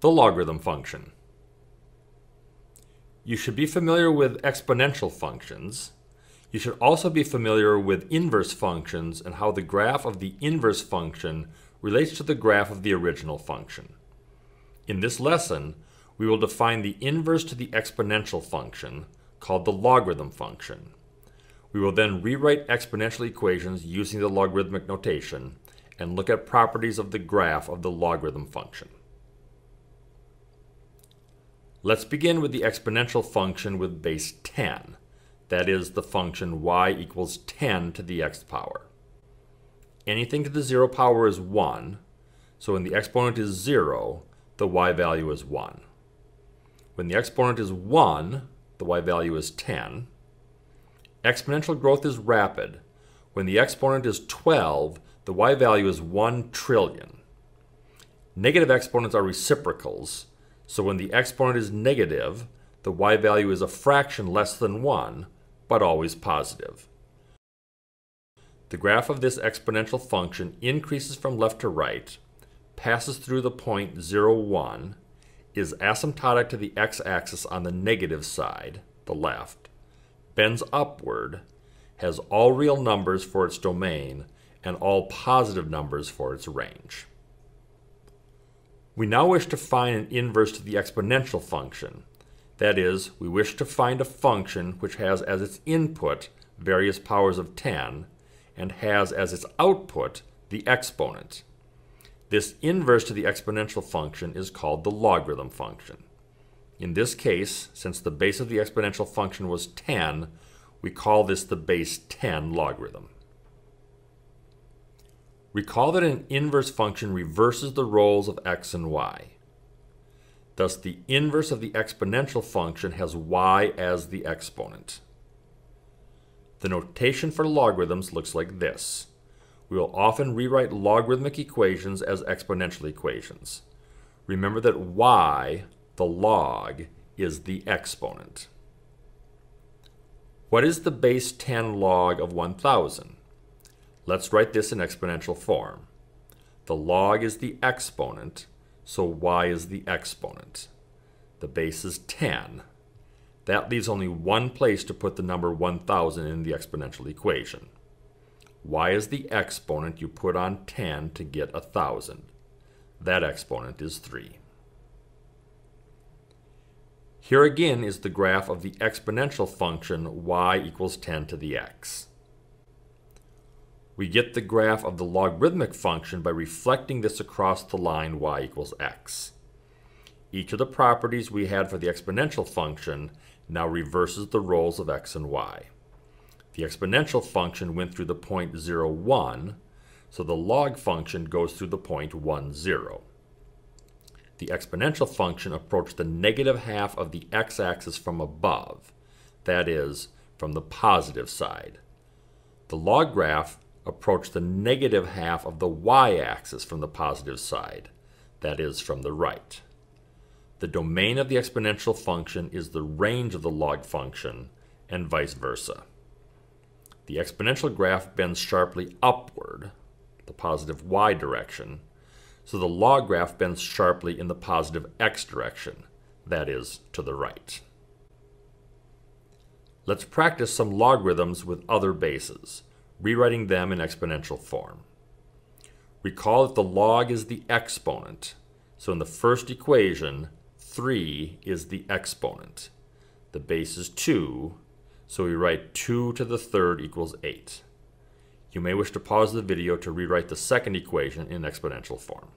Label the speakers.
Speaker 1: The logarithm function. You should be familiar with exponential functions. You should also be familiar with inverse functions and how the graph of the inverse function relates to the graph of the original function. In this lesson, we will define the inverse to the exponential function, called the logarithm function. We will then rewrite exponential equations using the logarithmic notation and look at properties of the graph of the logarithm function. Let's begin with the exponential function with base 10. That is the function y equals 10 to the x power. Anything to the 0 power is 1, so when the exponent is 0, the y value is 1. When the exponent is 1, the y value is 10. Exponential growth is rapid. When the exponent is 12, the y value is 1 trillion. Negative exponents are reciprocals, so when the exponent is negative, the y value is a fraction less than 1, but always positive. The graph of this exponential function increases from left to right, passes through the point 0, 1, is asymptotic to the x-axis on the negative side, the left, bends upward, has all real numbers for its domain, and all positive numbers for its range. We now wish to find an inverse to the exponential function. That is, we wish to find a function which has as its input various powers of 10 and has as its output the exponent. This inverse to the exponential function is called the logarithm function. In this case, since the base of the exponential function was 10, we call this the base 10 logarithm. Recall that an inverse function reverses the roles of x and y. Thus, the inverse of the exponential function has y as the exponent. The notation for logarithms looks like this. We will often rewrite logarithmic equations as exponential equations. Remember that y, the log, is the exponent. What is the base 10 log of 1,000? Let's write this in exponential form. The log is the exponent, so y is the exponent. The base is 10. That leaves only one place to put the number 1000 in the exponential equation. y is the exponent you put on 10 to get 1000. That exponent is 3. Here again is the graph of the exponential function y equals 10 to the x. We get the graph of the logarithmic function by reflecting this across the line y equals x. Each of the properties we had for the exponential function now reverses the roles of x and y. The exponential function went through the point 0, 1, so the log function goes through the point 1, 0. The exponential function approached the negative half of the x-axis from above, that is, from the positive side. The log graph approach the negative half of the y-axis from the positive side, that is, from the right. The domain of the exponential function is the range of the log function, and vice versa. The exponential graph bends sharply upward, the positive y direction, so the log graph bends sharply in the positive x direction, that is, to the right. Let's practice some logarithms with other bases rewriting them in exponential form. Recall that the log is the exponent, so in the first equation, 3 is the exponent. The base is 2, so we write 2 to the third equals 8. You may wish to pause the video to rewrite the second equation in exponential form.